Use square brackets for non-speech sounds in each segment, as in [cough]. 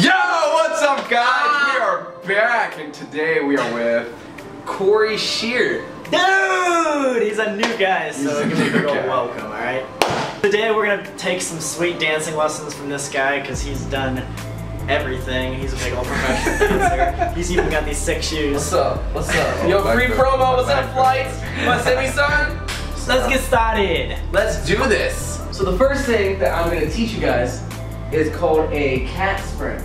Yo, what's up, guys? We ah. are back, and today we are with Corey Scherer. Dude, he's a new guy, so He's a give him a new big old guy. welcome, alright? Today we're gonna take some sweet dancing lessons from this guy because he's done everything. He's a big old professional [laughs] dancer. He's even got these sick shoes. What's up? What's up? Yo, free promo. What's up, flights? My semi son. Let's get started. Let's do this. So the first thing that I'm gonna teach you guys is called a cat spring.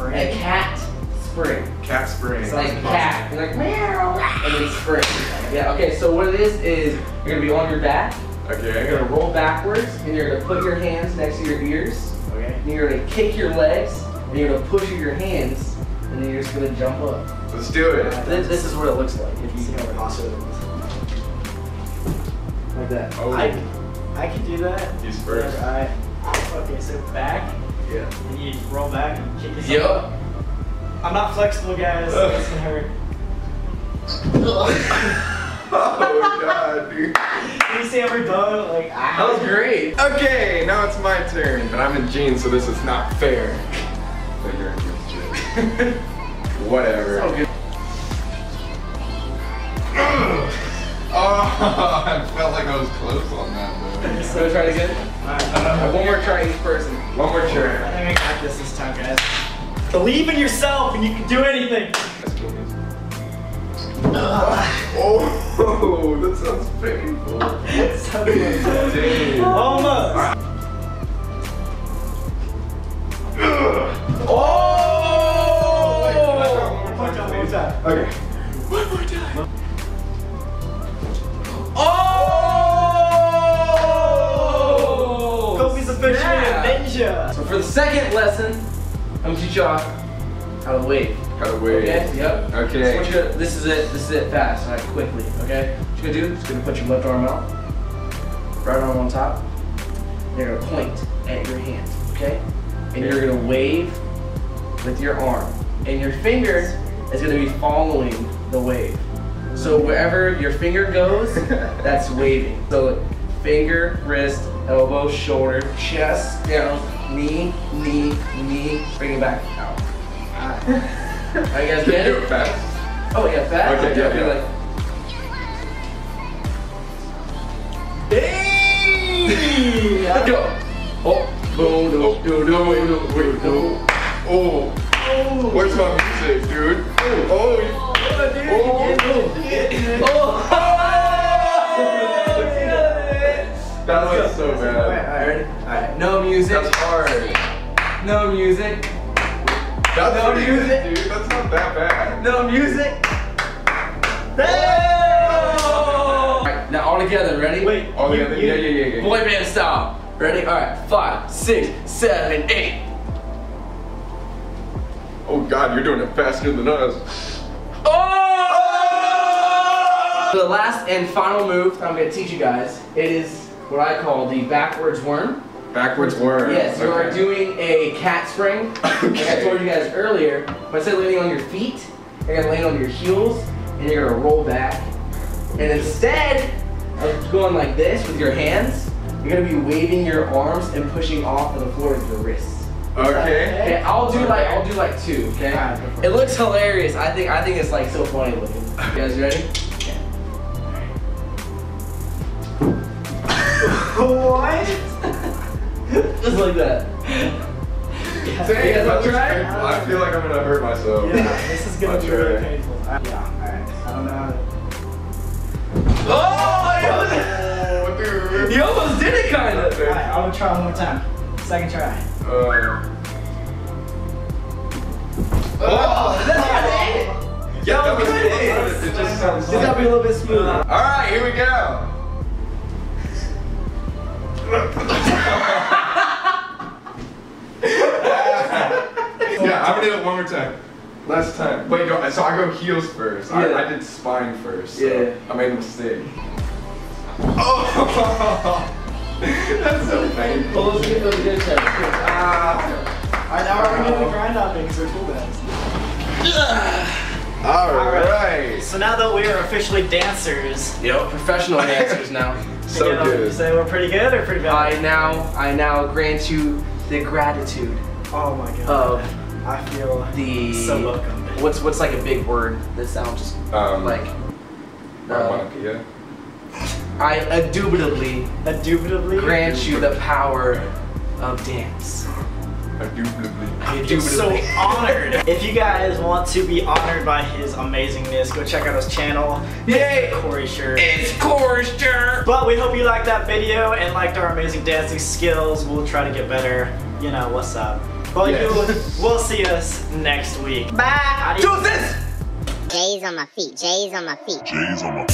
A cat spring. A cat spring. Cat spring. It's like cat. You're like meow, and then spring. Yeah. Okay. So what it is is you're gonna be on your back. Okay. You're gonna roll backwards, and you're gonna put your hands next to your ears. Okay. And you're gonna kick your legs, and you're gonna push your hands, and then you're just gonna jump up. Let's do it. This, this is what it looks like if you See can how ever possible it. it is. Like that. Oh, I, I can do that. he's first. Alright. Okay, so back, Yeah. and you roll back and kick yourself. Yup. I'm not flexible, guys. so This can hurt. [laughs] Oh god, dude. Can you see every bow? Like, ah. That was great. Okay, now it's my turn, but I'm in jeans, so this is not fair. So you're in jeans too. [laughs] Whatever. So was close on that though. So try it again. Alright. One more try each person. One more try. I think I got this this time, guys. Believe in yourself and you can do anything. That's cool music. Oh, that sounds painful. Dang. Almost. Oh! One time, one time. Okay. One more time. Ninja. So for the second lesson, I'm gonna teach y'all how to wave. Gotta wait. Okay? Yep. So Okay. what you gonna, this is it. This is it. Fast. All right. Quickly. Okay. What you're gonna do is gonna put your left arm out, right arm on top. and You're gonna point at your hand. Okay. And you're gonna wave with your arm, and your finger is gonna be following the wave. So wherever your finger goes, [laughs] that's waving. So finger, wrist, elbow, shoulder, chest, down, knee, knee, knee, bring it back out. [laughs] Alright, you guys Can get do it? it fast? Oh yeah, fast. Okay, yeah, Be yeah. like- Hey! Go. Oh, boom, Oh, boom, no, boom, wait, boom, no, wait, no. Oh, Oh. where's my music, dude? Oh, oh you- Oh. oh. That was so bad. alright, ready? Alright, no music. That's hard. No music. That's No music. good, dude. That's not that bad. No music. Alright, now all together, ready? Wait, Oh, you- yeah, you- yeah, yeah, yeah, yeah. Boy band style. Ready? Alright, five, six, seven, eight. Oh god, you're doing it faster than us. Oh! The last and final move I'm going to teach you guys, it is what I call the backwards worm. Backwards worm. Yes, you are doing a cat spring. Like I told you guys earlier, but instead of landing on your feet, you're gonna land on your heels and you're gonna roll back. And instead of going like this with your hands, you're gonna be waving your arms and pushing off of the floor with your wrists. Okay. Okay, I'll do like I'll do like two. Okay. Alright, go for It looks hilarious. I think I think it's like so funny looking. You guys ready? What? Just like that. Dang, You guys that try? painful. I feel like I'm gonna hurt myself. Yeah, this is gonna be really painful. Yeah, alright. I don't know how to. Oh! Oh, dude. You almost did it, kind of. Alright, I'm gonna try one more time. Second try. Uh, Oh, that's yeah, that was good. close. It just sounds. It's gotta be a little bit smoother. All right, here we go. Yeah, I'm gonna do it one more time. Last time. Wait, no, so I go heels first. Yeah. I, I did spine first. So Yeah. I made a mistake. Oh! [laughs] That's so painful. Well, let's get those good shots. Ah. Alright, now we're gonna do the grind out because we're cool guys. All Alright. right. So now that we are officially dancers, Yep, professional [laughs] dancers now. So you know, good. You say we're pretty good or pretty bad? I now, I now grant you the gratitude Oh my god. of I feel the so welcomed. what's what's like a big word that sounds just Um, like uh, Harmonica, I indubitably Indubitably. grant you the power of dance. Yeah. Indubitably. I feel so honored. If you guys want to be honored by his amazingness, go check out his channel. Yay! Corey Scherer. It's Corster. But we hope you liked that video and liked our amazing dancing skills. We'll try to get better. You know what's up. Well, Yes. you, we'll see us next week. Bye. Do this. J's on my feet, J's on my feet. J's on my